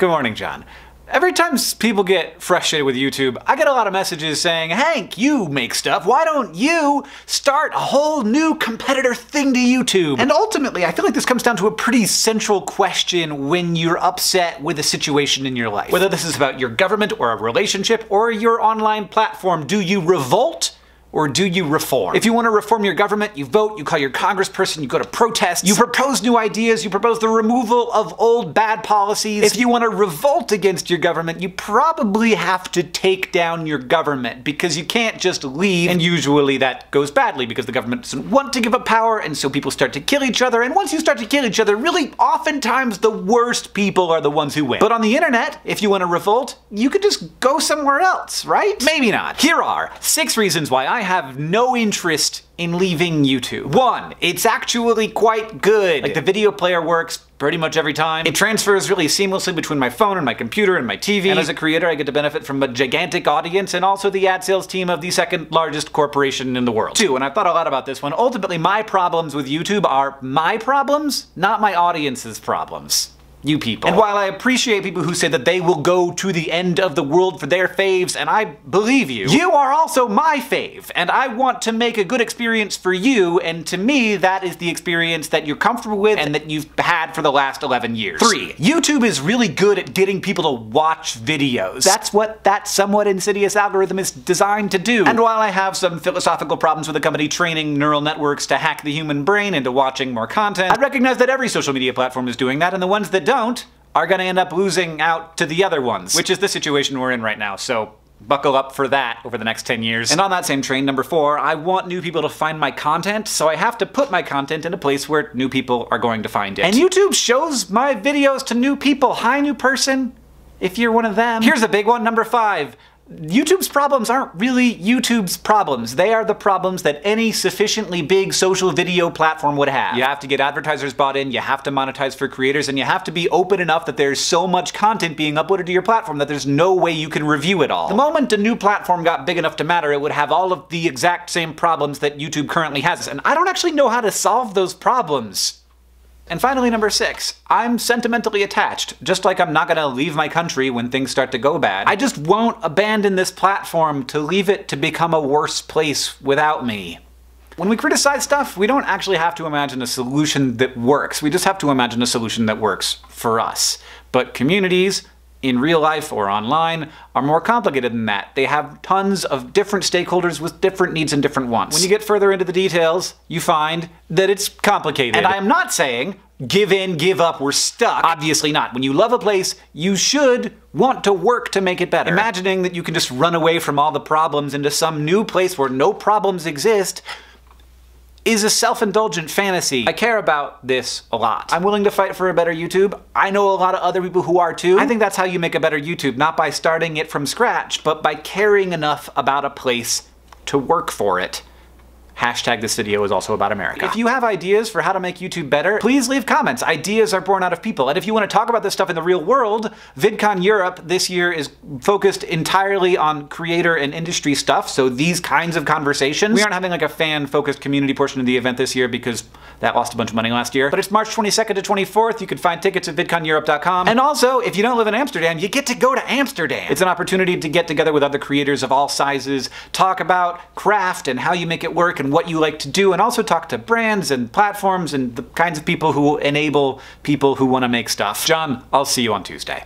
Good morning, John. Every time people get frustrated with YouTube, I get a lot of messages saying, Hank, you make stuff, why don't you start a whole new competitor thing to YouTube? And ultimately, I feel like this comes down to a pretty central question when you're upset with a situation in your life. Whether this is about your government or a relationship or your online platform, do you revolt or do you reform? If you want to reform your government, you vote, you call your congressperson, you go to protests, you propose new ideas, you propose the removal of old bad policies. If you want to revolt against your government, you probably have to take down your government because you can't just leave, and usually that goes badly because the government doesn't want to give up power, and so people start to kill each other, and once you start to kill each other, really oftentimes the worst people are the ones who win. But on the internet, if you want to revolt, you could just go somewhere else, right? Maybe not. Here are six reasons why I I have no interest in leaving YouTube. One, it's actually quite good. Like the video player works pretty much every time. It transfers really seamlessly between my phone and my computer and my TV. And as a creator, I get to benefit from a gigantic audience and also the ad sales team of the second largest corporation in the world. Two, and I've thought a lot about this one, ultimately my problems with YouTube are my problems, not my audience's problems you people. And while I appreciate people who say that they will go to the end of the world for their faves, and I believe you, you are also my fave, and I want to make a good experience for you, and to me, that is the experience that you're comfortable with and that you've had for the last 11 years. Three, YouTube is really good at getting people to watch videos. That's what that somewhat insidious algorithm is designed to do. And while I have some philosophical problems with the company training neural networks to hack the human brain into watching more content, I recognize that every social media platform is doing that, and the ones that don't are gonna end up losing out to the other ones, which is the situation we're in right now, so buckle up for that over the next 10 years. And on that same train, number four, I want new people to find my content, so I have to put my content in a place where new people are going to find it. And YouTube shows my videos to new people. Hi, new person, if you're one of them. Here's a big one, number five. YouTube's problems aren't really YouTube's problems. They are the problems that any sufficiently big social video platform would have. You have to get advertisers bought in, you have to monetize for creators, and you have to be open enough that there's so much content being uploaded to your platform that there's no way you can review it all. The moment a new platform got big enough to matter, it would have all of the exact same problems that YouTube currently has. And I don't actually know how to solve those problems. And finally, number six, I'm sentimentally attached. Just like I'm not gonna leave my country when things start to go bad, I just won't abandon this platform to leave it to become a worse place without me. When we criticize stuff, we don't actually have to imagine a solution that works. We just have to imagine a solution that works for us. But communities, in real life or online are more complicated than that. They have tons of different stakeholders with different needs and different wants. When you get further into the details, you find that it's complicated. And I am not saying give in, give up, we're stuck. Obviously not. When you love a place, you should want to work to make it better. Imagining that you can just run away from all the problems into some new place where no problems exist is a self-indulgent fantasy. I care about this a lot. I'm willing to fight for a better YouTube. I know a lot of other people who are too. I think that's how you make a better YouTube, not by starting it from scratch, but by caring enough about a place to work for it. Hashtag this video is also about America. If you have ideas for how to make YouTube better, please leave comments. Ideas are born out of people. And if you want to talk about this stuff in the real world, VidCon Europe this year is focused entirely on creator and industry stuff, so these kinds of conversations. We aren't having like a fan-focused community portion of the event this year because that lost a bunch of money last year. But it's March 22nd to 24th. You can find tickets at vidconeurope.com. And also, if you don't live in Amsterdam, you get to go to Amsterdam. It's an opportunity to get together with other creators of all sizes, talk about craft and how you make it work what you like to do, and also talk to brands and platforms and the kinds of people who enable people who want to make stuff. John, I'll see you on Tuesday.